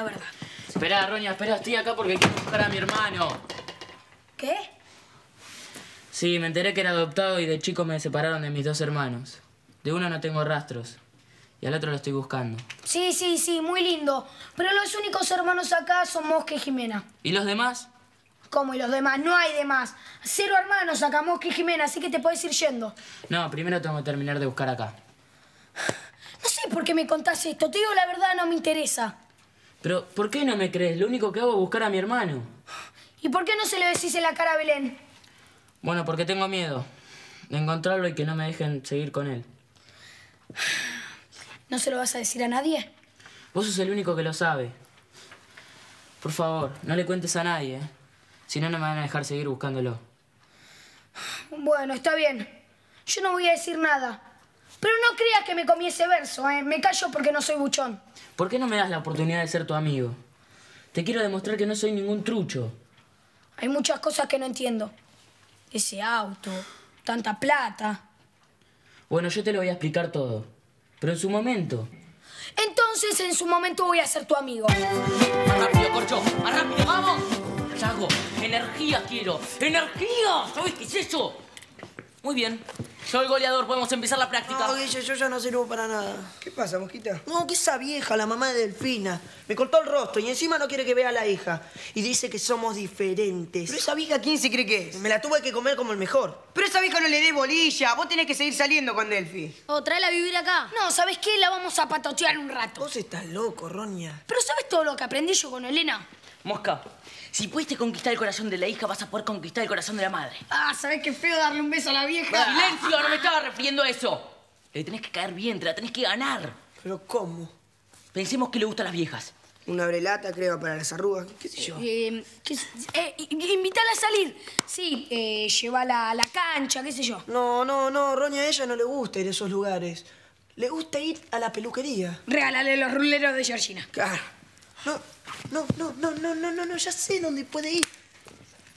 ninguna verdad. Espera, Roña, espera, estoy acá porque quiero buscar a mi hermano. ¿Qué? Sí, me enteré que era adoptado y de chico me separaron de mis dos hermanos. De uno no tengo rastros y al otro lo estoy buscando. Sí, sí, sí, muy lindo. Pero los únicos hermanos acá son Mosca y Jimena. ¿Y los demás? Como y los demás, no hay demás. Cero hermanos acá, Mosca y Jimena, así que te puedes ir yendo. No, primero tengo que terminar de buscar acá. No sé por qué me contás esto, te digo la verdad, no me interesa. Pero, ¿por qué no me crees? Lo único que hago es buscar a mi hermano. ¿Y por qué no se le decís en la cara a Belén? Bueno, porque tengo miedo de encontrarlo y que no me dejen seguir con él. ¿No se lo vas a decir a nadie? Vos sos el único que lo sabe. Por favor, no le cuentes a nadie, ¿eh? Si no, no me van a dejar seguir buscándolo. Bueno, está bien. Yo no voy a decir nada. Pero no creas que me comí ese verso, ¿eh? Me callo porque no soy buchón. ¿Por qué no me das la oportunidad de ser tu amigo? Te quiero demostrar que no soy ningún trucho. Hay muchas cosas que no entiendo. Ese auto, tanta plata. Bueno, yo te lo voy a explicar todo. Pero en su momento. Entonces, en su momento voy a ser tu amigo. Más rápido, Corcho. Más rápido, vamos. Chago, energía quiero. ¡Energía! ¿Sabes qué es eso? Muy bien. Soy goleador, podemos empezar la práctica. No, Guille, yo ya no sirvo para nada. ¿Qué pasa, Mosquita? No, que esa vieja, la mamá de Delfina, me cortó el rostro y encima no quiere que vea a la hija. Y dice que somos diferentes. ¿Pero esa vieja quién se cree que es? Me la tuve que comer como el mejor. Pero esa vieja no le dé bolilla. Vos tenés que seguir saliendo con Delphi. O tráela a vivir acá. No, ¿sabes qué? La vamos a patotear un rato. Vos estás loco, Roña. Pero ¿sabes todo lo que aprendí yo con Elena? Mosca, si pudiste conquistar el corazón de la hija, vas a poder conquistar el corazón de la madre. Ah, ¿sabes qué feo darle un beso a la vieja? ¡Silencio! No me estaba refiriendo a eso. Le tenés que caer bien, te la tenés que ganar. ¿Pero cómo? Pensemos que le gustan las viejas. Una brelata, crema para las arrugas, qué sé yo. Eh. Eh, i- invítala a salir. Sí, eh, llévala a la cancha, qué sé yo. No, no, no, Roña, a ella no le gusta ir a esos lugares. Le gusta ir a la peluquería. Regálale los ruleros de Georgina. Claro. No, no, no, no, no, no, no, no, ya sé dónde puede ir.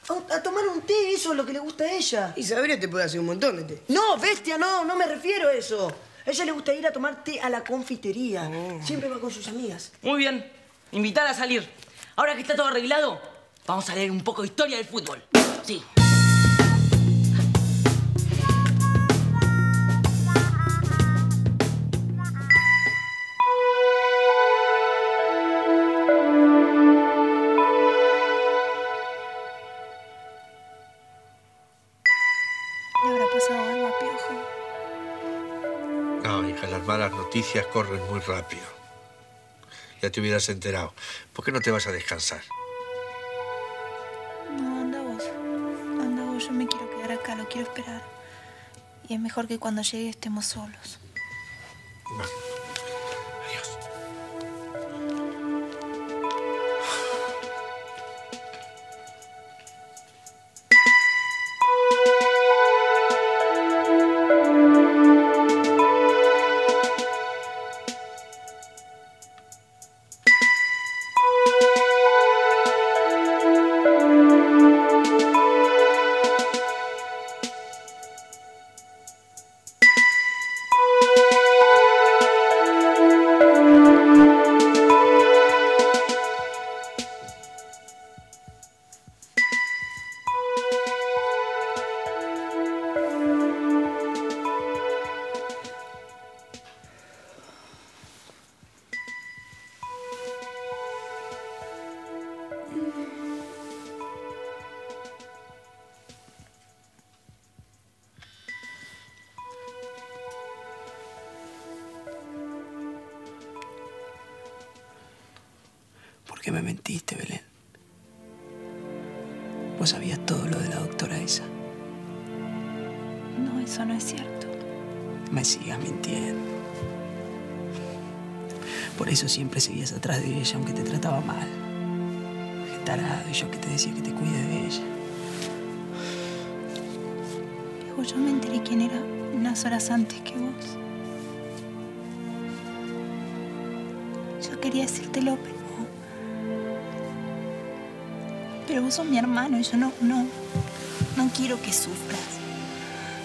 A, a tomar un té, eso es lo que le gusta a ella. Y Sabrina te puede hacer un montón de té. No, bestia, no, no me refiero a eso. A ella le gusta ir a tomar té a la confitería. Oh. Siempre va con sus amigas. Muy bien. Invitada a salir. Ahora que está todo arreglado, vamos a leer un poco de historia del fútbol. Sí. Noticias corren muy rápido. Ya te hubieras enterado. ¿Por qué no te vas a descansar? No, anda vos. Anda vos, yo me quiero quedar acá, lo quiero esperar. Y es mejor que cuando llegue estemos solos. Bueno, seguías atrás de ella, aunque te trataba mal. Qué tarado, y yo que te decía que te cuides de ella. Viejo, yo me enteré quién era unas horas antes que vos. Yo quería decírtelo, pero... Pero vos sos mi hermano y yo no, no, no quiero que sufras.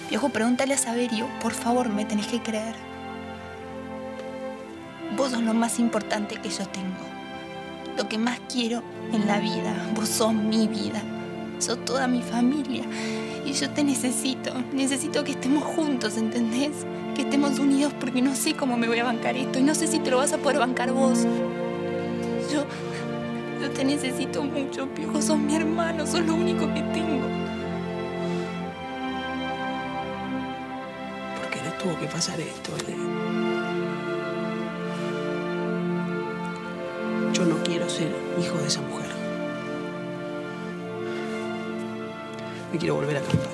Viejo, pregúntale a Saberio, por favor, me tenés que creer. Lo más importante que yo tengo. Lo que más quiero en la vida. Vos sos mi vida. Sos toda mi familia. Y yo te necesito. Necesito que estemos juntos, ¿entendés? Que estemos unidos porque no sé cómo me voy a bancar esto. Y no sé si te lo vas a poder bancar vos. Yo. Yo te necesito mucho, Piojo. Sos mi hermano. Sos lo único que tengo. ¿Por qué le tuvo que pasar esto? Yo no quiero ser hijo de esa mujer. Me quiero volver a acampar.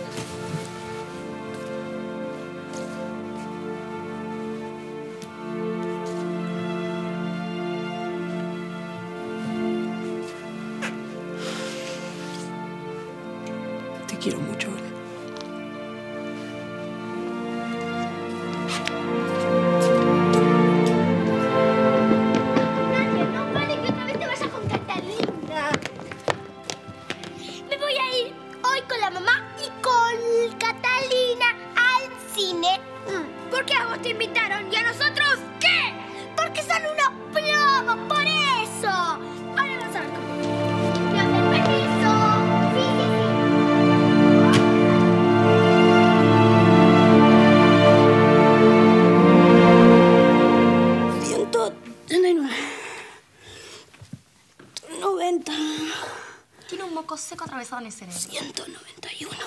Cerebro. Ciento noventa y uno.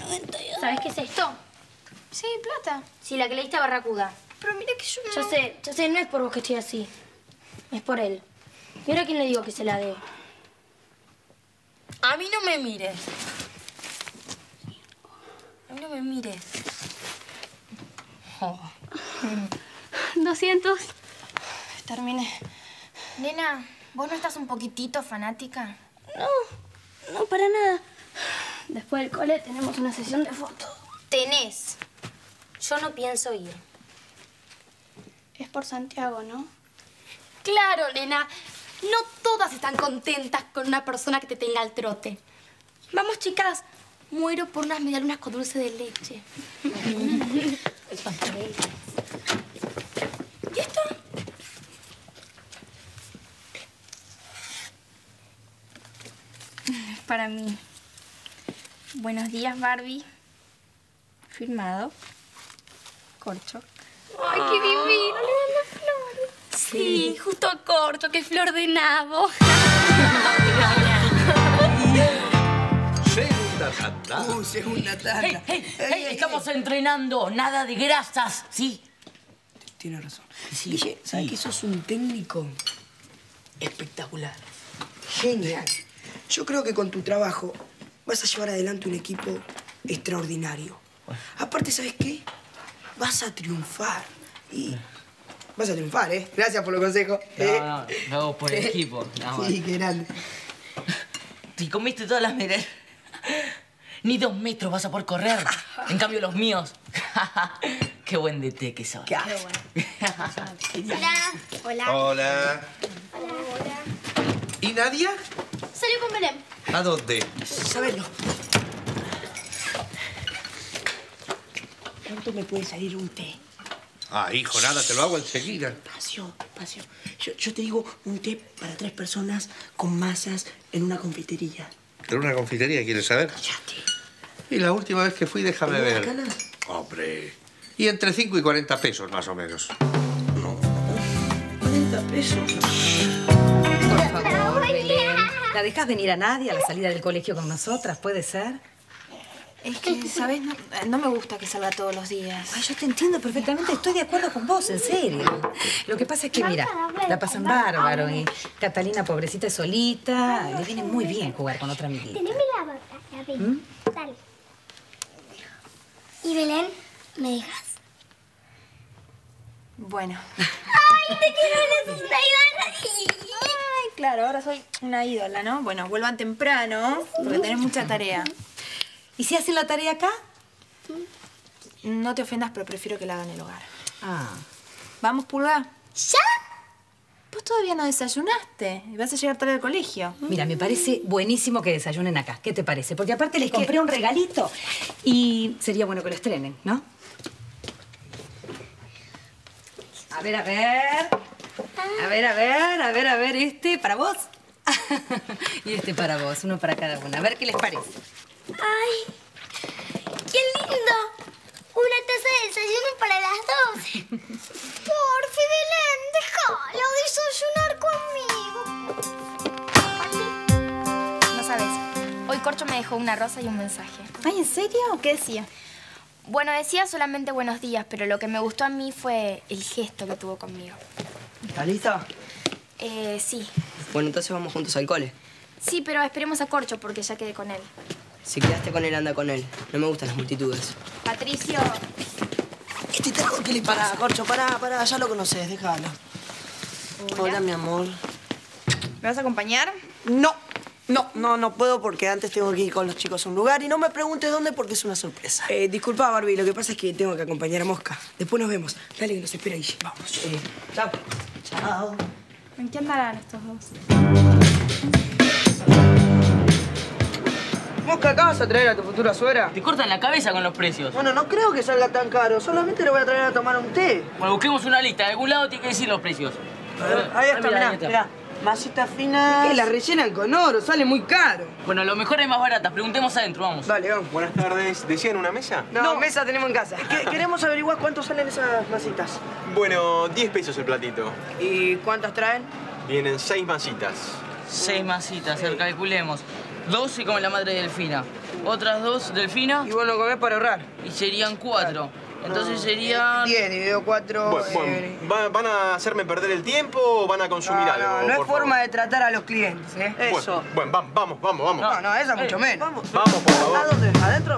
Noventa y dos. ¿Sabes qué es esto? Sí, plata. Sí, la que le diste a Barracuda. Pero mira que yo no... Yo sé, yo sé, no es por vos que estoy así. Es por él. ¿Y ahora quién le digo que se la dé? A mí no me mires. A mí no me mires. Oh. 200. Terminé. Nena, ¿vos no estás un poquitito fanática? No, no para nada. Después del cole tenemos una sesión de fotos. Tenés. Yo no pienso ir. Es por Santiago, ¿no? Claro, nena. No todas están contentas con una persona que te tenga al trote. Vamos, chicas. Muero por unas medialunas con dulce de leche. Para mí. Buenos días, Barbie. Firmado. Corcho. ¡Ay, qué divino! Le mando flores. Sí, justo Corcho, que flor de nabo. Segunda tanda. Uh, segunda tanda. ¡Hey, hey, hey! Estamos entrenando. Nada de grasas, ¿sí? Tienes razón. Sí, Dije, ¿sabes sí. que sos un técnico espectacular? Genial. Yo creo que con tu trabajo vas a llevar adelante un equipo extraordinario. Aparte, ¿sabes qué? Vas a triunfar. Y vas a triunfar, ¿eh? Gracias por los consejos. ¿eh? No, no, hago por el equipo. Sí, qué grande. Si comiste todas las medias, ni dos metros vas a poder correr. En cambio, los míos. Qué buen DT que sos. Qué asco. Hola. Hola. Hola. ¿Y Nadia? Salió con Belén. ¿A dónde? Sabelo. ¿Cuánto me puede salir un té? Ah, hijo, nada, te lo hago enseguida. Pasio, pasio. Yo, yo te digo un té para tres personas con masas en una confitería. ¿En una confitería quieres saber? Cállate. Y la última vez que fui, déjame ¿En ver. Bacanas? Hombre. Y entre 5 y 40 pesos, más o menos. 40 pesos. ¿La dejas venir a nadie a la salida del colegio con nosotras? ¿Puede ser? Es que, ¿sabes? No, no me gusta que salga todos los días. Ay, yo te entiendo perfectamente, estoy de acuerdo con vos, en serio. Lo que pasa es que, mira, la pasan bárbaro y Catalina, pobrecita, es solita. Le viene muy bien jugar con otra amiguita. Teneme la bata. ¿Mm? Dale. Y Belén, ¿me dejas? Bueno. ¡Ay, te quiero! ¡Eres una ídola! Ay, claro, ahora soy una ídola, ¿no? Bueno, vuelvan temprano, porque tenés mucha tarea. ¿Y si hacen la tarea acá? No te ofendas, pero prefiero que la hagan en el hogar. Ah. ¿Vamos, Pulga? ¿Ya? Vos todavía no desayunaste y vas a llegar tarde al colegio. Mira, me parece buenísimo que desayunen acá. ¿Qué te parece? Porque aparte les compré un regalito y sería bueno que lo estrenen, ¿no? A ver, a ver. A ver, a ver, a ver, a ver, este para vos. y este para vos, uno para cada una. A ver qué les parece. ¡Ay! ¡Qué lindo! Una taza de desayuno para las dos. Porfi, Belén, déjala desayunar conmigo. No sabes. Hoy Corcho me dejó una rosa y un mensaje. Ay, ¿en serio? ¿Qué decía? Bueno, decía solamente buenos días, pero lo que me gustó a mí fue el gesto que tuvo conmigo. ¿Estás lista? Eh, sí. Bueno, entonces vamos juntos al cole. Sí, pero esperemos a Corcho porque ya quedé con él. Si quedaste con él, anda con él. No me gustan las multitudes. Patricio. Este trago, ¿qué le pasa? Pará, Corcho, pará, pará, ya lo conoces, déjalo. Hola. mi amor. ¿Me vas a acompañar? No, no, no, no puedo porque antes tengo que ir con los chicos a un lugar y no me preguntes dónde porque es una sorpresa. Eh, disculpa, Barbie, lo que pasa es que tengo que acompañar a Mosca. Después nos vemos. Dale, que nos espera ahí. Vamos. Eh, chao. Chao. ¿En qué andarán estos dos? Mosca, ¿acá vas a traer a tu futura suegra? Te cortan la cabeza con los precios. Bueno, no creo que salga tan caro. Solamente le voy a traer a tomar un té. Bueno, busquemos una lista. De algún lado tiene que decir los precios. A ver, ahí está, mirá, mirá. Masitas finas. Que la rellenan con oro, sale muy caro. Bueno, lo mejor es más baratas. Preguntemos adentro, vamos. Dale, vamos. Buenas tardes. ¿Decían una mesa? No, mesa tenemos en casa. Que- queremos averiguar cuánto salen esas masitas. Bueno, 10 pesos el platito. ¿Y cuántas traen? Vienen 6 masitas. Seis masitas, a ver, calculemos. Dos y como la madre delfina. Otras dos, delfina. Y vos lo comés para ahorrar. Y serían cuatro. Entonces serían... 10 dividido 4. Bueno, bueno, ¿va- ¿van a hacerme perder el tiempo o van a consumir no, algo? no, no es forma de tratar a los clientes, ¿eh? favor? Bueno, bueno, vamos, vamos, vamos. No, no, esa mucho menos. Vamos. Vamos, por favor. ¿A dónde? ¿Adentro?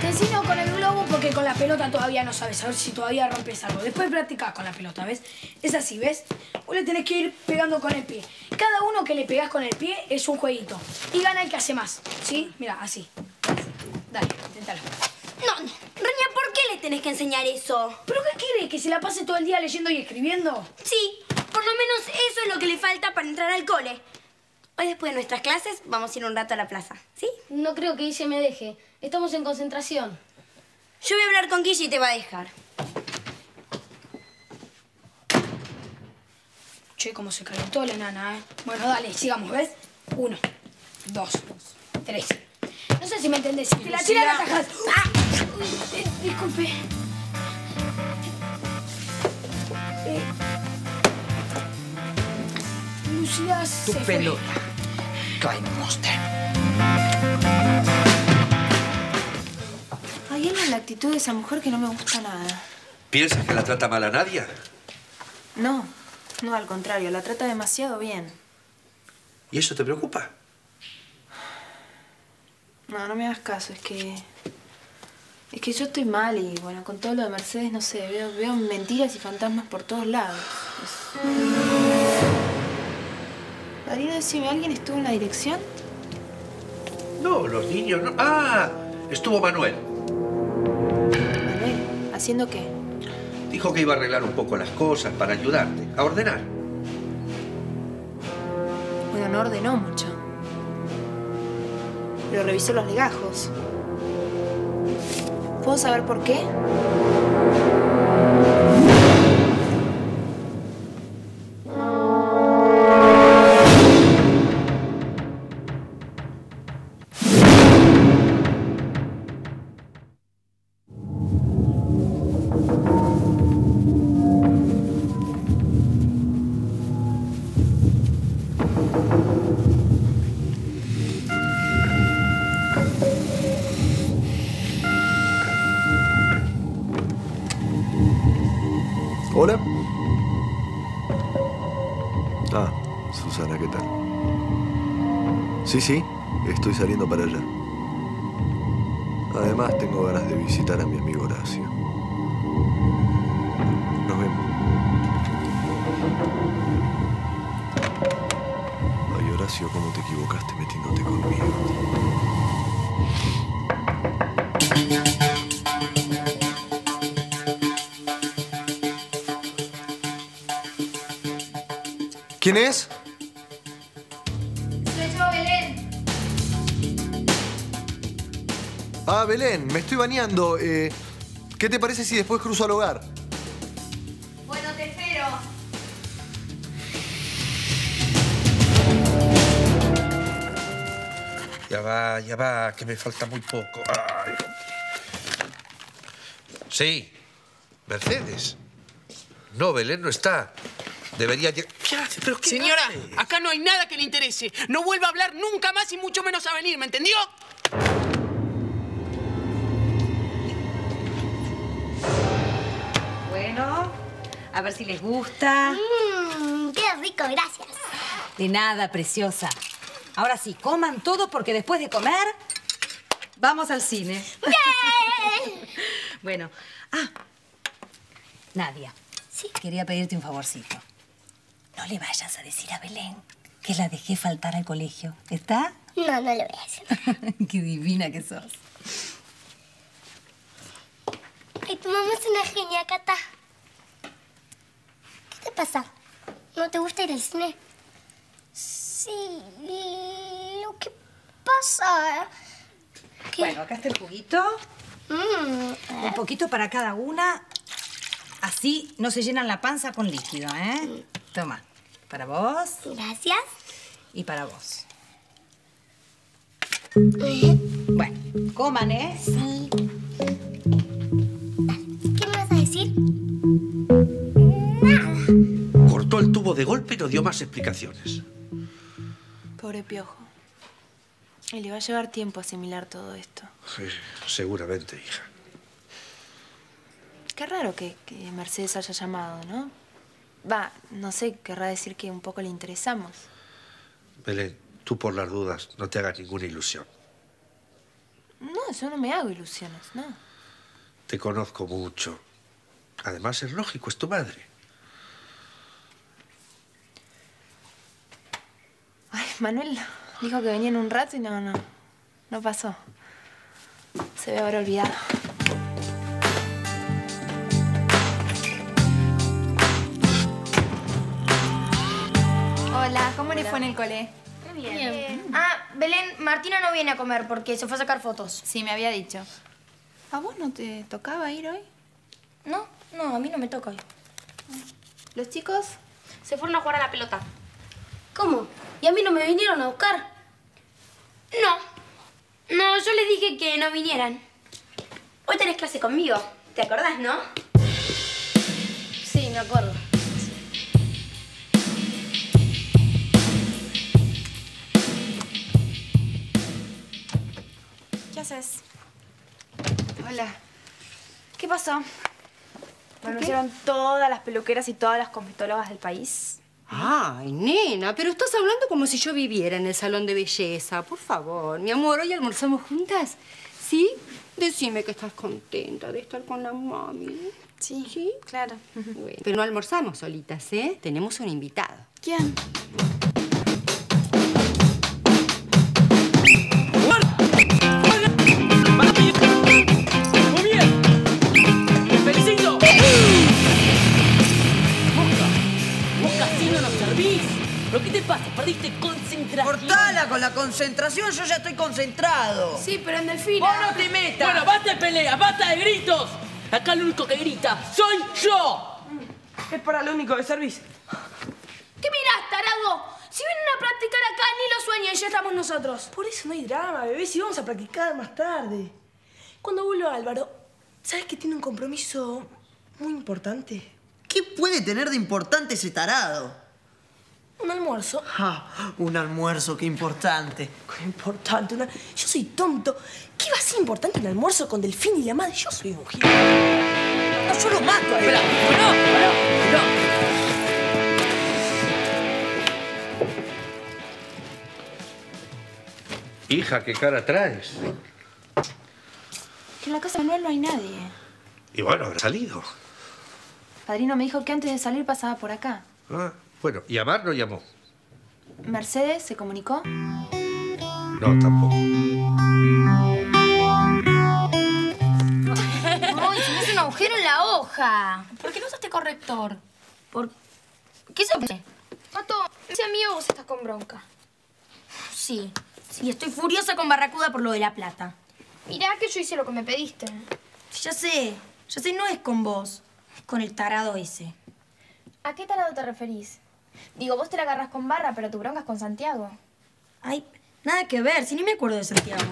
Te enseño con el globo porque con la pelota todavía no sabes. A ver si todavía rompes algo. Después practicás con la pelota, ¿ves? Es así, ¿ves? Vos le tenés que ir pegando con el pie. Cada uno que le pegás con el pie es un jueguito. Y gana el que hace más. ¿Sí? Mira, así. Dale, inténtalo. No, no. Reña, ¿por qué le tenés que enseñar eso? ¿Pero qué quiere? ¿Que se la pase todo el día leyendo y escribiendo? Sí, por lo menos eso es lo que le falta para entrar al cole. Hoy después de nuestras clases vamos a ir un rato a la plaza, ¿sí? No creo que Guille me deje. Estamos en concentración. Yo voy a hablar con Guille y te va a dejar. Che, cómo se calentó la nana, ¿eh? Bueno, dale, sigamos, ¿ves? Uno, dos, tres. No sé si me entendés. Si te la tira, la atajas. ¡Ah! Eh, disculpe. Eh, Lucía Tu se fue. pelota. Monster. Hay algo en la actitud de esa mujer que no me gusta nada. ¿Piensas que la trata mal a Nadia? No, no, al contrario, la trata demasiado bien. ¿Y eso te preocupa? No, no me hagas caso, es que... Es que yo estoy mal y, bueno, con todo lo de Mercedes, no sé, veo, veo mentiras y fantasmas por todos lados. Es- decime, ¿alguien estuvo en la dirección? No, los niños no. ¡Ah! Estuvo Manuel. Manuel, ¿haciendo qué? Dijo que iba a arreglar un poco las cosas para ayudarte, a ordenar. Bueno, no ordenó mucho. Pero revisó los legajos. ¿Puedo saber por qué? Sí, sí, estoy saliendo para allá. Además, tengo ganas de visitar a mi amigo Horacio. Nos vemos. Ay, Horacio, ¿cómo te equivocaste metiéndote conmigo? ¿Quién es? Belén, me estoy bañando. Eh, ¿Qué te parece si después cruzo al hogar? Bueno, te espero. Ya va, ya va, que me falta muy poco. Ay. Sí, Mercedes. No, Belén no está. Debería lle- ¿Qué hace? ¿Pero qué Señora, hace? acá no hay nada que le interese. No vuelva a hablar nunca más y mucho menos a venir, ¿me entendió? Bueno, a ver si les gusta. Mmm, qué rico, gracias. De nada, preciosa. Ahora sí, coman todo porque después de comer vamos al cine. ¡Bien! Bueno, ah, Nadia. Sí. Quería pedirte un favorcito. No le vayas a decir a Belén que la dejé faltar al colegio. ¿Está? No, no lo voy a hacer. Qué divina que sos. Ay, tu mamá es una genia, Cata. ¿Qué te pasa? ¿No te gusta ir al cine? Sí, lo que pasa... que- Bueno, acá está el juguito. Mm, Un poquito para cada una. Así no se llenan la panza con líquido, ¿eh? Toma. Para vos. Gracias. Y para vos. Bueno, coman, ¿eh? Sí. De golpe y no dio más explicaciones. Pobre Piojo. Y le va a llevar tiempo asimilar todo esto. Sí, seguramente, hija. Qué raro que, que Mercedes haya llamado, ¿no? Va, no sé, querrá decir que un poco le interesamos. Belén, tú por las dudas no te hagas ninguna ilusión. No, yo no me hago ilusiones, no. Te conozco mucho. Además, es lógico, es tu madre. Manuel dijo que venía en un rato y no, no. No pasó. Se ve ahora olvidado. Hola, ¿cómo le fue en el cole? Bien. Ah, Belén, Martina no viene a comer porque se fue a sacar fotos. Sí, me había dicho. ¿A vos no te tocaba ir hoy? No, no, a mí no me toca hoy. ¿Los chicos? Se fueron a jugar a la pelota. ¿Cómo? ¿Y a mí no me vinieron a buscar? No. No, yo les dije que no vinieran. Hoy tenés clase conmigo. ¿Te acordás, no? Sí, me acuerdo. ¿Qué haces? Hola. ¿Qué pasó? Me anunciaron todas las peluqueras y todas las cosmetólogas del país. Ay, nena, pero estás hablando como si yo viviera en el salón de belleza. Por favor, mi amor, ¿hoy almorzamos juntas? ¿Sí? Decime que estás contenta de estar con la mami. Sí, ¿Sí? claro. Bueno, pero no almorzamos solitas, ¿eh? Tenemos un invitado. ¿Quién? Te pasa? ¿Perdiste concentración? Cortala con la concentración, yo ya estoy concentrado. Sí, pero en Delfina. Vos no te metas. Bueno, basta de peleas, basta de gritos. Acá el único que grita soy yo. Es para lo único que servís. ¿Qué mirás, tarado? Si vienen a practicar acá, ni lo sueñan, ya estamos nosotros. Por eso no hay drama, bebé, si vamos a practicar más tarde. Cuando vuelva Álvaro, ¿sabes que tiene un compromiso muy importante? ¿Qué puede tener de importante ese tarado? Un almuerzo. Ah, un almuerzo, qué importante. Qué importante. una- Yo soy tonto. ¿Qué va a ser importante un almuerzo con Delfín y la madre? Yo soy un gil. No, yo lo mato a él. Espera, espera, espera, Hija, ¿qué cara traes? Que en la casa de Manuel no hay nadie. Y bueno, habrá salido. Padrino me dijo que antes de salir pasaba por acá. Ah, bueno, ¿y Amar no llamó? ¿Mercedes se comunicó? No, tampoco. Ay, se me hace un agujero en la hoja. ¿Por qué no usaste corrector? ¿Por qué se hace? Pato, ese amigo vos estás con bronca. Sí, sí, estoy furiosa con Barracuda por lo de la plata. Mirá que yo hice lo que me pediste. Ya sé, ya sé, no es con vos. Es con el tarado ese. ¿A qué tarado te referís? Digo, vos te la agarras con Barra, pero tu bronca es con Santiago. Ay, nada que ver, si ni me acuerdo de Santiago.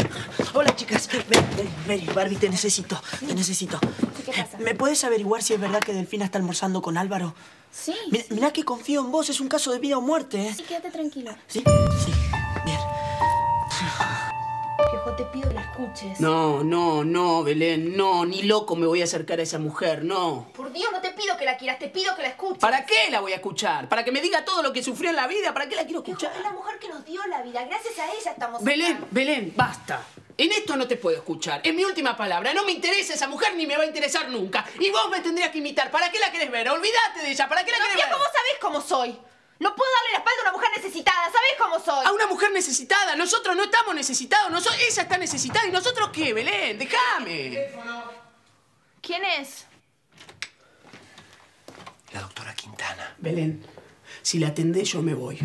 Hola, chicas. Ven, ven, Mary, Barbie, te necesito. Te necesito. ¿Qué pasa? ¿Me puedes averiguar si es verdad que Delfina está almorzando con Álvaro? Sí. Mira, mirá que confío en vos, es un caso de vida o muerte, ¿eh? Sí, quédate tranquilo. ¿Sí? Te pido que la escuches. No, no, no, Belén, no, ni loco me voy a acercar a esa mujer, no. Por Dios, no te pido que la quieras, te pido que la escuches. ¿Para qué la voy a escuchar? ¿Para que me diga todo lo que sufrió en la vida? ¿Para qué la quiero escuchar? Es la mujer que nos dio la vida. Gracias a ella estamos Belén, acá. Belén, basta. En esto no te puedo escuchar. Es mi última palabra. No me interesa esa mujer ni me va a interesar nunca. Y vos me tendrías que imitar. ¿Para qué la querés ver? Olvídate de ella. ¿Para qué la No, querés ver? ¿cómo sabés cómo soy? No puedo darle la espalda a una mujer necesitada. ¿Sabés cómo soy? A una mujer necesitada. Nosotros no estamos necesitados. Noso- ella está necesitada. ¿Y nosotros qué, Belén? Déjame. ¿Quién es? La doctora Quintana. Belén, si la atendés yo me voy.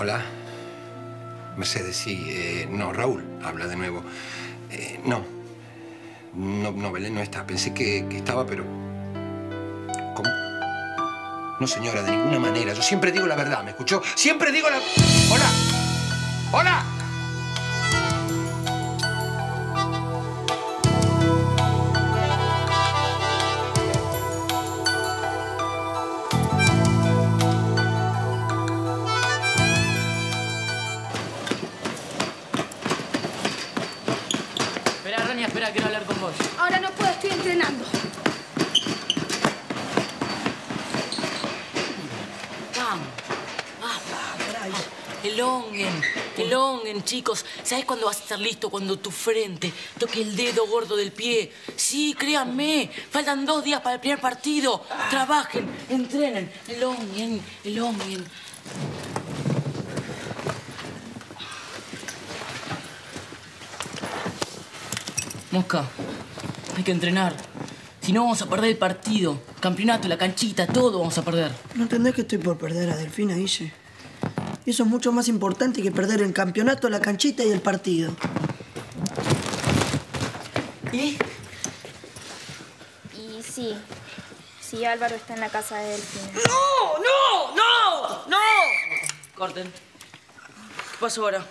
Hola. Mercedes, sí. eh, no, Raúl habla de nuevo. Eh, no. No, no, Belén no está. Pensé que, que estaba, pero... ¿Cómo? No, señora, de ninguna manera. Yo siempre digo la verdad, ¿me escuchó? Siempre digo la... ¡Hola! ¡Hola! Chicos. ¿Sabes cuándo vas a estar listo? Cuando tu frente toque el dedo gordo del pie. Sí, créanme. Faltan dos días para el primer partido. Trabajen, entrenen. Elonguen, elonguen. Mosca, hay que entrenar. Si no, vamos a perder el partido. Campeonato, la canchita, todo vamos a perder. ¿No entendés que estoy por perder a Delfina, Guille? Y eso es mucho más importante que perder el campeonato, la canchita y el partido. ¿Y? Y sí. Sí, Álvaro está en la casa de Delfina. ¡No! ¡No! ¡No! ¡No! Corten. ¿Qué pasó ahora?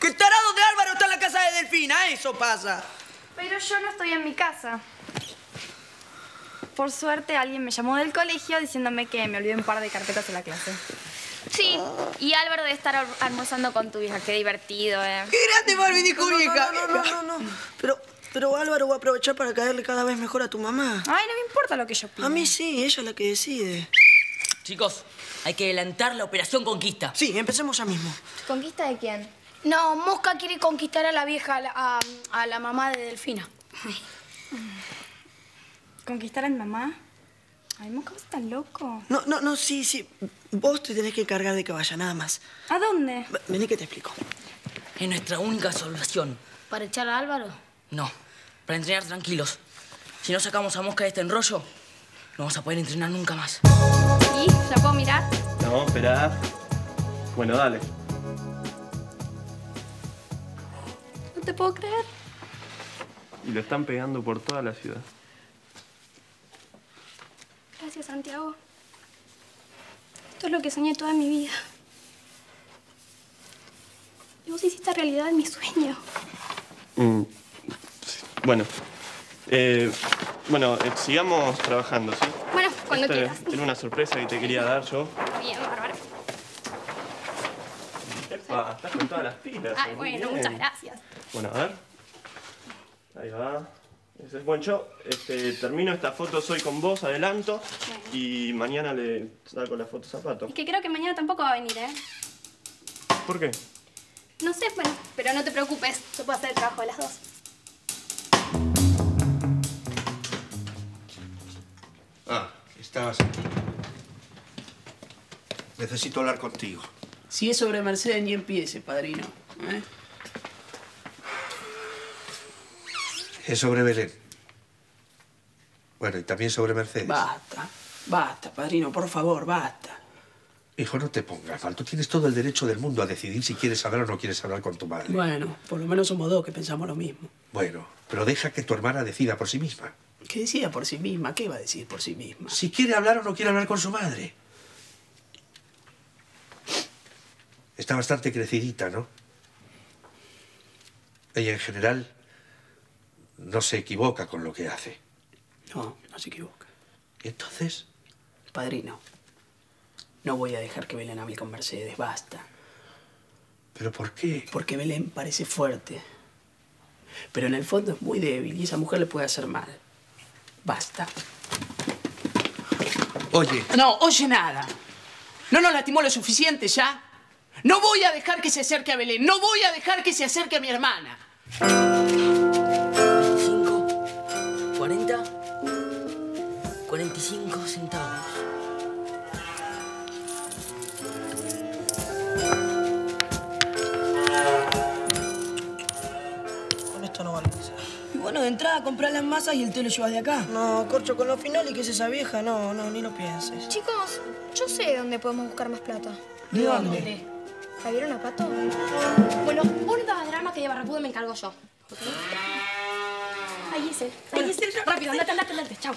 ¡Que el tarado de Álvaro está en la casa de Delfina! ¡Eso pasa! Pero yo no estoy en mi casa. Por suerte, alguien me llamó del colegio diciéndome que me olvidé un par de carpetas en la clase. Sí, y Álvaro debe estar al- almorzando con tu hija. Qué divertido, ¿eh? ¡Qué grande, Barbie, dijo No, no, vieja! no, No, no, no, no. Pero, pero Álvaro va a aprovechar para caerle cada vez mejor a tu mamá. Ay, no me importa lo que yo opine. A mí sí, ella es la que decide. Chicos, hay que adelantar la operación conquista. Sí, empecemos ya mismo. ¿Conquista de quién? No, Mosca quiere conquistar a la vieja, a la, a- a la mamá de Delfina. ¿Conquistar a mi mamá? Ay, Mosca, vos estás loco. No, no, no, sí, sí. Vos te tenés que encargar de que vaya, nada más. ¿A dónde? Vení que te explico. Es nuestra única solución. ¿Para echar a Álvaro? No, para entrenar tranquilos. Si no sacamos a Mosca de este enrollo, no vamos a poder entrenar nunca más. ¿Y? ¿Ya puedo mirar? No, espera. Bueno, dale. No te puedo creer. Y lo están pegando por toda la ciudad. Gracias, Santiago. Esto es lo que soñé toda mi vida. Y vos hiciste realidad mi sueño. Mm, sí. Bueno, eh, bueno, eh, sigamos trabajando, ¿sí? Bueno, cuando Este, quieras. Tengo una sorpresa que te quería dar yo. Bien, bárbaro. Epa, estás con todas las pilas. Ay, muy bueno, bien. muchas gracias. Bueno, a ver. Ahí va. Ese es buen show. Este, termino esta foto hoy con vos, adelanto. Y mañana le saco la foto zapato. Es que creo que mañana tampoco va a venir, ¿eh? ¿Por qué? No sé, bueno, pero no te preocupes. Yo puedo hacer el trabajo de las dos. Ah, estabas aquí. Necesito hablar contigo. Si es sobre Mercedes, ni empiece, padrino. ¿eh? Es sobre Belén. Bueno, y también sobre Mercedes. Basta, basta, padrino, por favor, basta. Hijo, no te pongas mal. Tú tienes todo el derecho del mundo a decidir si quieres hablar o no quieres hablar con tu madre. Bueno, por lo menos somos dos que pensamos lo mismo. Bueno, pero deja que tu hermana decida por sí misma. Que decida por sí misma, ¿qué va a decir por sí misma? Si quiere hablar o no quiere hablar con su madre. Está bastante crecidita, ¿no? Ella en general no se equivoca con lo que hace. No, no se equivoca. ¿Y entonces? Padrino, no voy a dejar que Belén hable con Mercedes, basta. ¿Pero por qué? Porque Belén parece fuerte. Pero en el fondo es muy débil y esa mujer le puede hacer mal. Basta. Oye. No, oye nada. ¿No nos lastimó lo suficiente ya? No voy a dejar que se acerque a Belén. No voy a dejar que se acerque a mi hermana. Y entrada comprar las masas y el té lo llevas de acá. No, corcho con los finoli, que es esa vieja. No, no, ni lo pienses. Chicos, yo sé dónde podemos buscar más plata. ¿De dónde? ¿La vieron a Pato? Bueno, vos no te hagas drama que de Barracuda me encargo yo. ¿ok? Ahí es él. Ahí es él. Rápido, andate, andate, andate. Chao.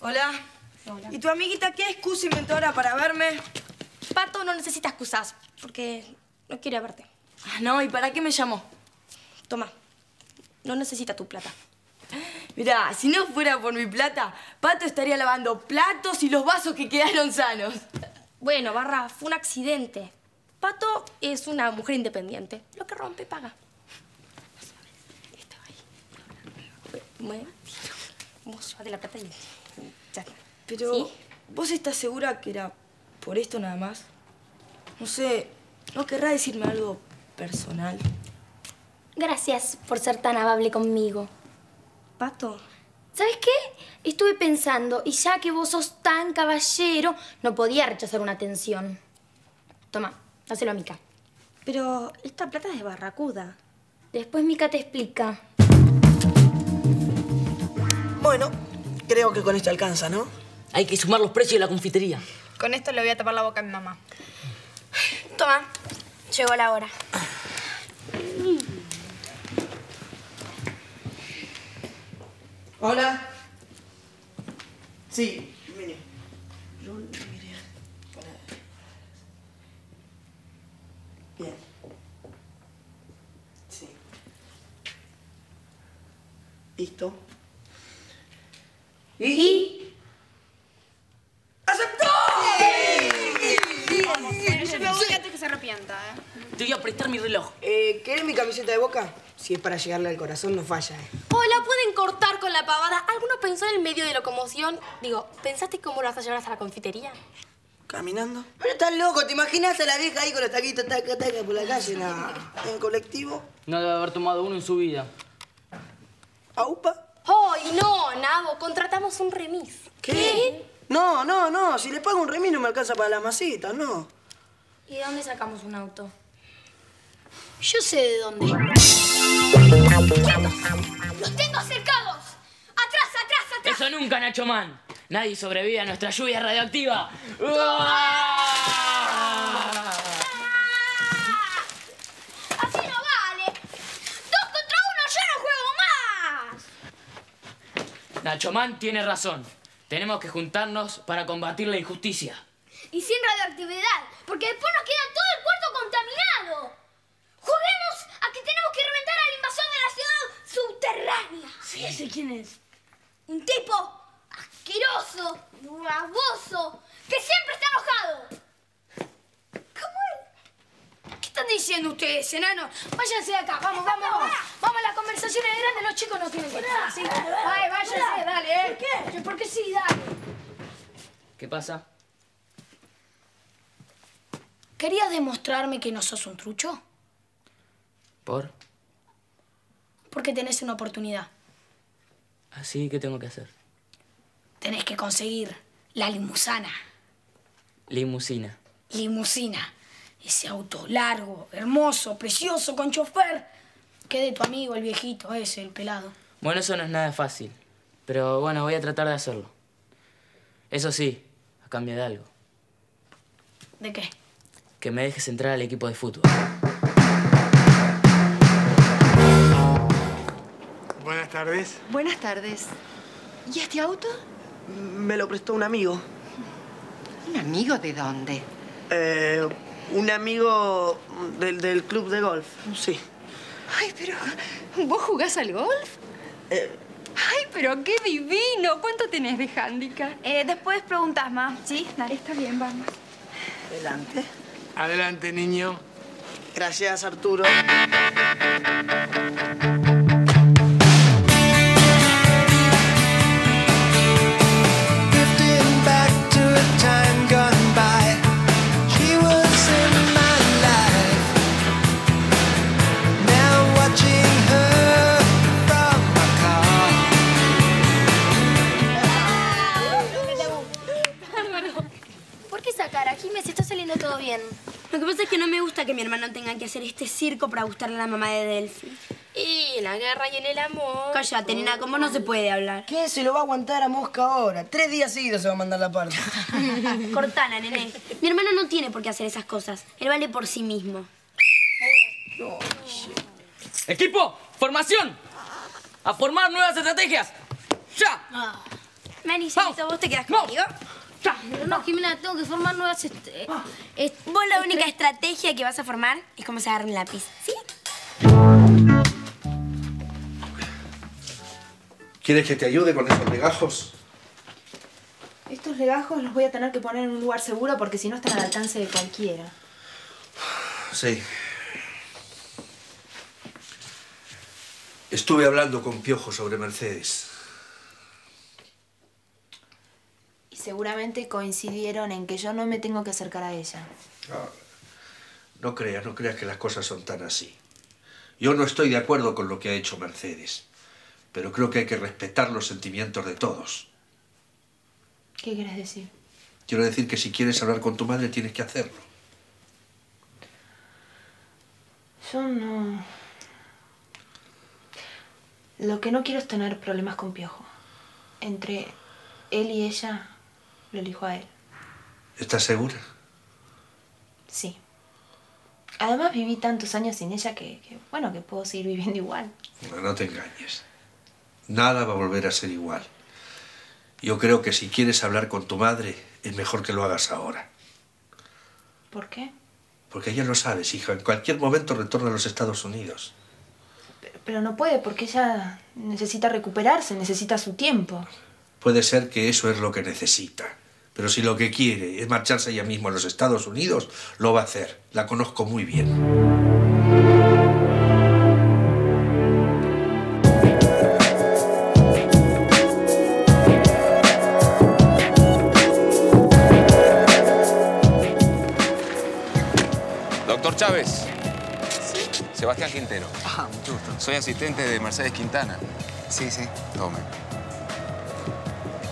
Hola. ¿Y tu amiguita qué excusa inventó ahora para verme? Pato no necesita excusas, porque no quiere verte. Ah, no, ¿y para qué me llamó? Toma, no necesita tu plata. Mirá, si no fuera por mi plata, Pato estaría lavando platos y los vasos que quedaron sanos. Bueno, Barra, fue un accidente. Pato es una mujer independiente. Lo que rompe, paga. Vos llevate la plata y ya. Pero, ¿Sí? ¿vos estás segura que era por esto nada más? No sé, ¿no querrá decirme algo personal? Gracias por ser tan amable conmigo. Pato. ¿Sabes qué? Estuve pensando, y ya que vos sos tan caballero, no podía rechazar una atención. Toma, dáselo a Mica. Pero esta plata es de Barracuda. Después Mica te explica. Bueno, creo que con esto alcanza, ¿no? Hay que sumar los precios de la confitería. Con esto le voy a tapar la boca a mi mamá. Toma, llegó la hora. Hola. Sí, mire. Yo mire. Bien. Sí. Listo. ¿Y? ¡Aceptó! Yo me voy antes que se arrepienta, ¿eh? Te voy a prestar mi reloj. Eh, ¿Querés mi camiseta de boca? Si es para llegarle al corazón, no falla, eh. Oh, la pueden cortar con la pavada. ¿Alguno pensó en el medio de locomoción? Digo, ¿pensaste cómo lo vas a llevar hasta la confitería? ¿Caminando? Pero estás loco, ¿te imaginas a la vieja ahí con los taquitos taca, taca por la calle? No. ¿En colectivo? No debe haber tomado uno en su vida. ¿Aupa? ¡Ay, no, Nabo! Contratamos un remis. ¿Qué? No, no, no. Si le pago un remis no me alcanza para las masitas, no. ¿Y de dónde sacamos un auto? Yo sé de dónde. ¡Los tengo cercados! ¡Atrás, atrás, atrás! Eso nunca, Nacho Man. Nadie sobrevive a nuestra lluvia radioactiva. ¡Así no vale! ¡Dos contra uno! ¡Yo no juego más! Nacho Man tiene razón. Tenemos que juntarnos para combatir la injusticia. Y sin radioactividad, porque después nos queda todo el cuarto contaminado. Juguemos a que tenemos que reventar al invasor de la ciudad subterránea. Sí, ese quién es. Un tipo asqueroso, baboso, que siempre está enojado. ¿Qué están diciendo ustedes, enanos? Váyanse de acá, vamos, vamos, vamos. Vamos, las conversaciones grandes los chicos no tienen que estar así. Ay, váyanse, dale, ¿eh? ¿Por qué? Porque sí, dale. ¿Qué pasa? ¿Querías demostrarme que no sos un trucho? ¿Por? Porque tenés una oportunidad. Así que tengo que hacer. Tenés que conseguir la limusana. Limusina. Limusina. Ese auto largo, hermoso, precioso, con chofer. Que de tu amigo, el viejito ese, el pelado. Bueno, eso no es nada fácil. Pero bueno, voy a tratar de hacerlo. Eso sí, a cambio de algo. ¿De qué? Que me dejes entrar al equipo de fútbol. Buenas tardes. Buenas tardes. ¿Y este auto? Me lo prestó un amigo. ¿Un amigo de dónde? Eh, un amigo del, del club de golf, sí. Ay, pero ¿vos jugás al golf? Eh, Ay, pero qué divino. ¿Cuánto tenés de handicap? Eh, después preguntas más, ¿sí? Dale, está bien, vamos. Adelante. Adelante, niño. Gracias, Arturo. Que mi hermano tenga que hacer este circo para gustarle a la mamá de Delphi. Y en la guerra y en el amor. Cállate, nena, ¿cómo no se puede hablar? ¿Qué se lo va a aguantar a Mosca ahora? Tres días seguidos se va a mandar la parte. Cortana, nene. Mi hermano no tiene por qué hacer esas cosas. Él vale por sí mismo. ¡Equipo! ¡Formación! ¡A formar nuevas estrategias! ¡Ya! Mani, señorita, ¿vos te quedás conmigo? No, no, Jimena, tengo que formar nuevas... este, eh, vos la única estrategia que vas a formar es cómo se agarra un lápiz, ¿sí? ¿Quieres que te ayude con esos legajos? Estos legajos los voy a tener que poner en un lugar seguro porque si no están al alcance de cualquiera. Sí. Estuve hablando con Piojo sobre Mercedes. Y seguramente coincidieron en que yo no me tengo que acercar a ella. Ah, No creas, no creas que las cosas son tan así. Yo no estoy de acuerdo con lo que ha hecho Mercedes, pero creo que hay que respetar los sentimientos de todos. ¿Qué quieres decir? Quiero decir que si quieres hablar con tu madre tienes que hacerlo. Yo no... Lo que no quiero es tener problemas con Piojo. Entre él y ella, lo elijo a él. ¿Estás segura? Sí. Además viví tantos años sin ella que, que, bueno, que puedo seguir viviendo igual. No, no te engañes. Nada va a volver a ser igual. Yo creo que si quieres hablar con tu madre, es mejor que lo hagas ahora. ¿Por qué? Porque ella lo sabes, hija. En cualquier momento retorna a los Estados Unidos. Pero no puede porque ella necesita recuperarse, necesita su tiempo. Puede ser que eso es lo que necesita. Pero si lo que quiere es marcharse ella misma a los Estados Unidos, lo va a hacer. La conozco muy bien. Doctor Chávez. Sebastián Quintero. Ah, mucho gusto. Soy asistente de Mercedes Quintana. Sí, sí. Tome.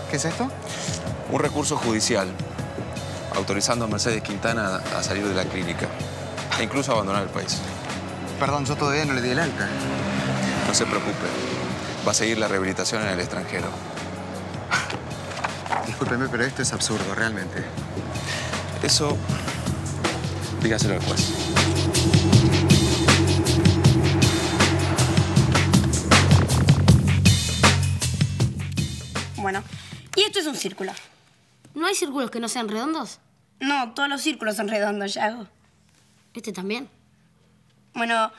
¿Qué es esto? Un recurso judicial autorizando a Mercedes Quintana a salir de la clínica e incluso a abandonar el país. Perdón, yo todavía no le di el alta. No se preocupe. Va a seguir la rehabilitación en el extranjero. Discúlpeme, pero esto es absurdo, realmente. Eso, dígaselo al juez. Esto es un círculo. ¿No hay círculos que no sean redondos? No, todos los círculos son redondos, Yago. ¿Este también? Bueno,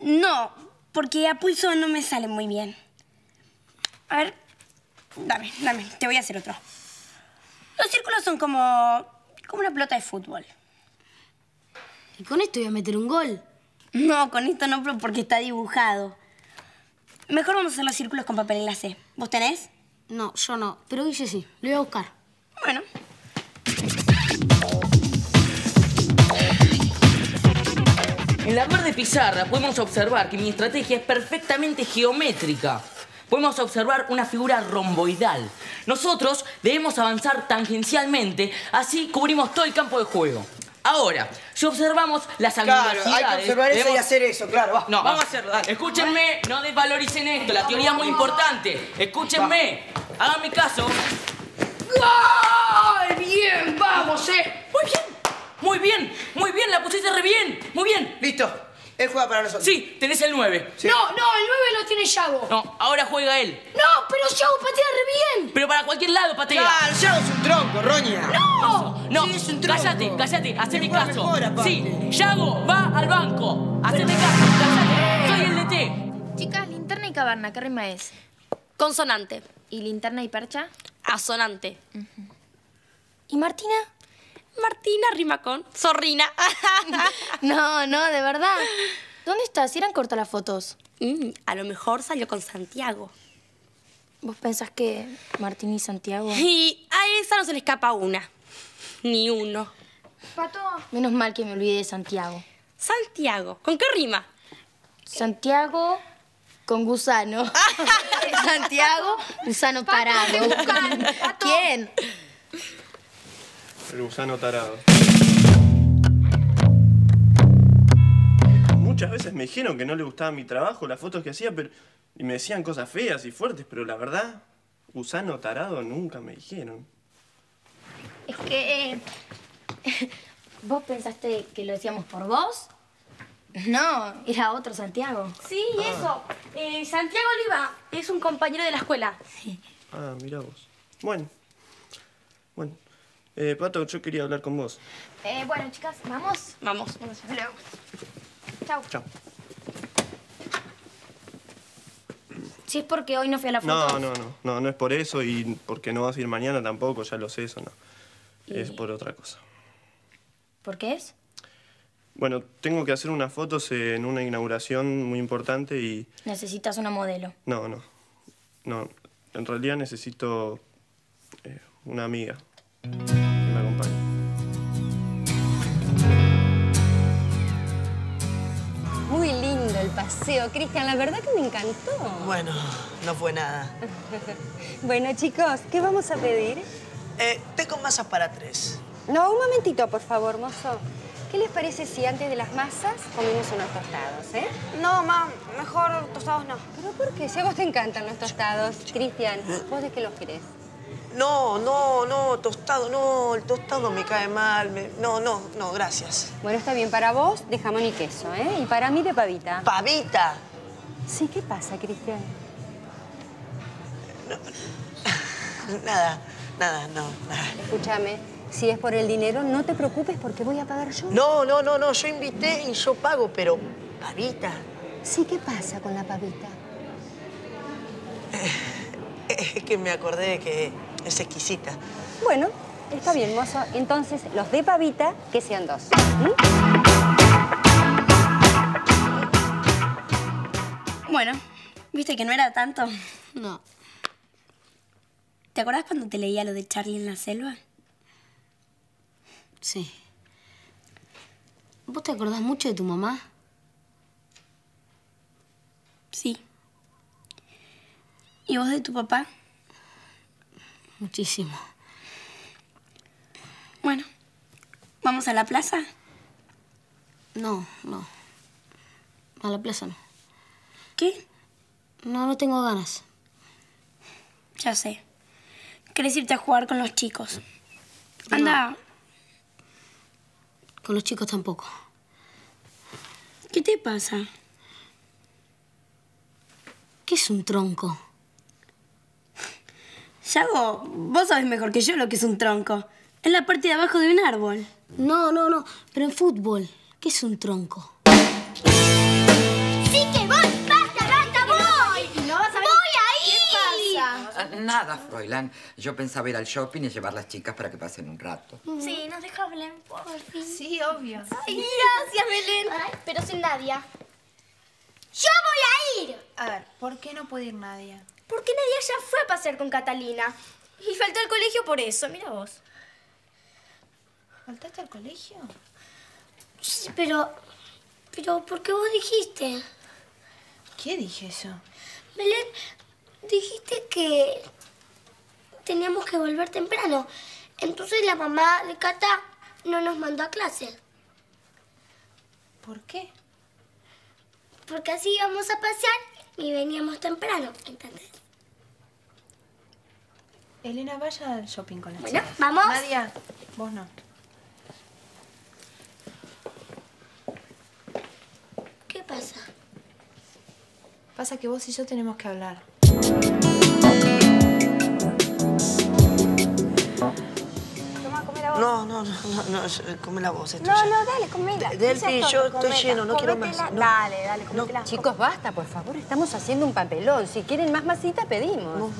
no, porque a pulso no me sale muy bien. A ver, dame, dame, te voy a hacer otro. Los círculos son como, como una pelota de fútbol. ¿Y con esto voy a meter un gol? No, con esto no, porque está dibujado. Mejor vamos a hacer los círculos con papel enlace. ¿Vos tenés? No, yo no. Pero Guille sí. Lo voy a buscar. Bueno. En la mar de pizarra podemos observar que mi estrategia es perfectamente geométrica. Podemos observar una figura romboidal. Nosotros debemos avanzar tangencialmente, así cubrimos todo el campo de juego. Ahora, si observamos las Claro, hay que observar eso y hacer eso, claro, va. No, Vamos a hacerlo, dale. Escúchenme, no desvaloricen esto, la teoría es muy importante. Escúchenme, háganme caso. ¡Gol! Bien, vamos, eh. Muy bien, muy bien, muy bien, la pusiste re bien, muy bien. Listo, él juega para nosotros. Sí, tenés el 9. No, no, el 9 lo tiene Yago. No, ahora juega él. No, pero Yago patea re bien. Pero para cualquier lado patea. Claro, Yago es un tronco, Roña. ¡No! No, cállate, cállate, haceme caso. Sí, Yago va al banco. Haceme caso, cállate. Soy el DT. Chicas, linterna y caverna, ¿qué rima es? Consonante. ¿Y linterna y percha? Asonante. ¿Y Martina? Martina rima con zorrina. No, no, de verdad. ¿Dónde estás? Si eran cortas las fotos. Mm, a lo mejor salió con Santiago. ¿Vos pensás que Martín y Santiago? Y a esa no se le escapa una. Ni uno. Pato. Menos mal que me olvidé de Santiago. Santiago. ¿Con qué rima? Santiago con gusano. Santiago, gusano parado. ¿Quién? El gusano tarado. Muchas veces me dijeron que no le gustaba mi trabajo, las fotos que hacía, pero. Y me decían cosas feas y fuertes, pero la verdad, gusano tarado nunca me dijeron. Es que... eh, ¿Vos pensaste que lo decíamos por vos? No, era otro Santiago. Sí, eso. Eh, Santiago Oliva es un compañero de la escuela. Ah, mira vos. Bueno. Bueno. Eh, Pato, yo quería hablar con vos. Eh, bueno, chicas, ¿vamos? Vamos. Luego. Chao. Chao. Si es porque hoy no fui a la foto. No, no, no. No, no es por eso y porque no vas a ir mañana tampoco, ya lo sé, eso no. Es Y- por otra cosa. ¿Por qué es? Bueno, tengo que hacer unas fotos en una inauguración muy importante y... Necesitas una modelo. No, no. No, en realidad necesito eh, una amiga que me acompañe. Muy lindo el paseo, Cristian. La verdad que me encantó. Bueno, no fue nada. Bueno, chicos, ¿qué vamos a pedir? Eh, tengo masas para tres. No, un momentito, por favor, mozo. ¿Qué les parece si antes de las masas comemos unos tostados, eh? No, mam, mejor tostados no. ¿Pero por qué? Si a vos te encantan los tostados. Cristian, ¿vos de qué los querés? No, no, no, tostado, no, el tostado me cae mal. me- No, no, no, gracias. Bueno, está bien. Para vos, de jamón y queso, ¿eh? Y para mí, de pavita. ¿Pavita? Sí, ¿qué pasa, Cristian? Nada, nada, no, nada. Escúchame, si es por el dinero, no te preocupes porque voy a pagar yo. No, no, no, no, yo invité y yo pago, pero pavita. Sí, ¿qué pasa con la pavita? Es que me acordé de que es exquisita. Bueno, está bien, mozo. Entonces, los de pavita, que sean dos. ¿m? Bueno, ¿viste que no era tanto? No. ¿Te acuerdas cuando te leía lo de Charlie en la selva? Sí. ¿Vos te acordás mucho de tu mamá? Sí. ¿Y vos de tu papá? Muchísimo. Bueno, ¿vamos a la plaza? No, no. A la plaza no. ¿Qué? No, no tengo ganas. Ya sé. ¿Querés irte a jugar con los chicos? Anda. Con los chicos tampoco. ¿Qué te pasa? ¿Qué es un tronco? Yago, vos sabés mejor que yo lo que es un tronco. Es la parte de abajo de un árbol. No, no, no. Pero en fútbol, ¿qué es un tronco? ¡Sí que voy! ¡Basta, basta, voy! No vas a ver- ¡Voy ahí! ¿Qué Ah, Nada, Froilán. Yo pensaba ir al shopping y llevar las chicas para que pasen un rato. Sí, nos deja Belén, por fin. Sí, obvio. Ay, gracias, Belén. pero sin Nadia. ¡Yo voy a ir! A ver, ¿por qué no puede ir Nadia? Porque Nadia ya fue a pasear con Catalina. Y faltó al colegio por eso, mira vos. ¿Faltaste al colegio? Sí, pero... Pero, ¿por qué vos dijiste? ¿Qué dije eso? Belén, dijiste que teníamos que volver temprano. Entonces la mamá de Cata no nos mandó a clase. ¿Por qué? Porque así íbamos a pasear y veníamos temprano, ¿entendés? Elena, vaya al shopping con las Bueno, chicas. ¿vamos? Nadia, vos no. ¿Qué pasa? Pasa que vos y yo tenemos que hablar. No, no, no, no, no, yo- come la voz. Esto No, ya. no, dale, comela. De- Delphi, yo estoy lleno, no quiero más. No. Dale, dale, cométela. Chicos, basta, por favor. Estamos haciendo un papelón. Si quieren más masita, pedimos. No,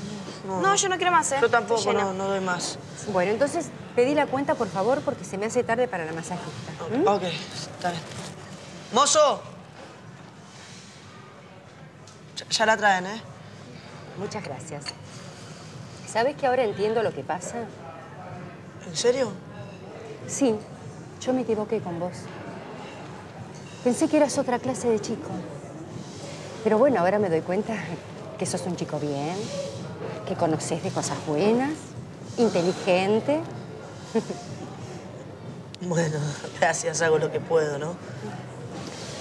yo no quiero más, ¿eh? Yo tampoco, no, no doy más. Bueno, entonces pedí la cuenta, por favor, porque se me hace tarde para la masajista. ¿Mm? Ok, está bien. ¡Mozo! Ya, ya la traen, ¿eh? Muchas gracias. ¿Sabes que ahora entiendo lo que pasa? ¿En serio? Sí, yo me equivoqué con vos. Pensé que eras otra clase de chico. Pero bueno, ahora me doy cuenta que sos un chico bien, que conoces de cosas buenas, inteligente. Bueno, gracias, hago lo que puedo, ¿no?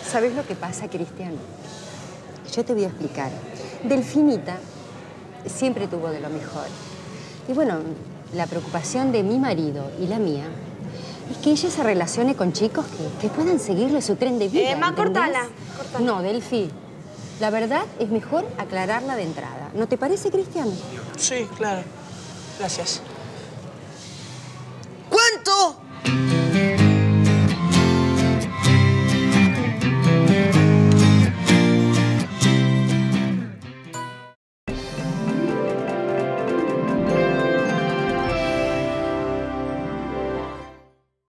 ¿Sabes lo que pasa, Cristian? Yo te voy a explicar. Delfinita siempre tuvo de lo mejor. Y bueno, la preocupación de mi marido y la mía es que ella se relacione con chicos que, que puedan seguirle su tren de vida. Eh, ma, ¿entendés? cortala, No, Delfi. La verdad es mejor aclararla de entrada. ¿No te parece, Cristian? Sí, claro. Gracias. ¿Cuánto